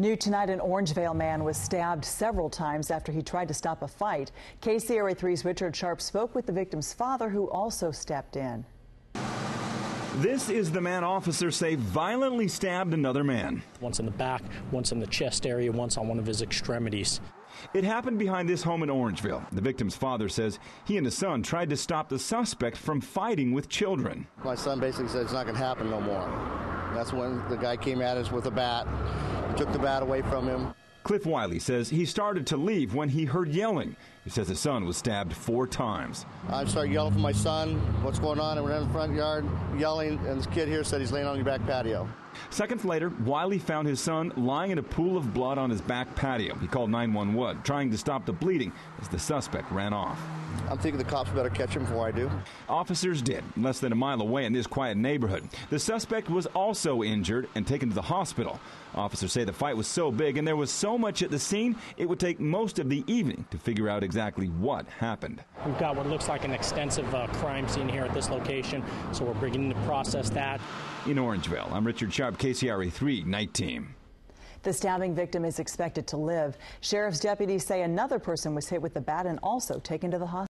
New tonight, an Orangevale man was stabbed several times after he tried to stop a fight. KCRA 3's Richard Sharp spoke with the victim's father, who also stepped in. This is the man officers say violently stabbed another man. Once in the back, once in the chest area, once on one of his extremities. It happened behind this home in Orangevale. The victim's father says he and his son tried to stop the suspect from fighting with children. My son basically said it's not going to happen no more. That's when the guy came at us with a bat took the bat away from him. Cliff Wiley says he started to leave when he heard yelling. He says his son was stabbed four times. I started yelling for my son, what's going on? And we're in the front yard yelling, and this kid here said he's laying on your back patio. Seconds later, Wiley found his son lying in a pool of blood on his back patio. He called 911, trying to stop the bleeding as the suspect ran off. I'm thinking the cops better catch him before I do. Officers did, less than a mile away in this quiet neighborhood. The suspect was also injured and taken to the hospital. Officers say the fight was so big and there was so much at the scene, it would take most of the evening to figure out exactly what happened. We've got what looks like an extensive uh, crime scene here at this location, so we're beginning to process that. In Orangevale, I'm Richard Sharp, KCRA 3 Night Team. The stabbing victim is expected to live. Sheriff's deputies say another person was hit with the bat and also taken to the hospital.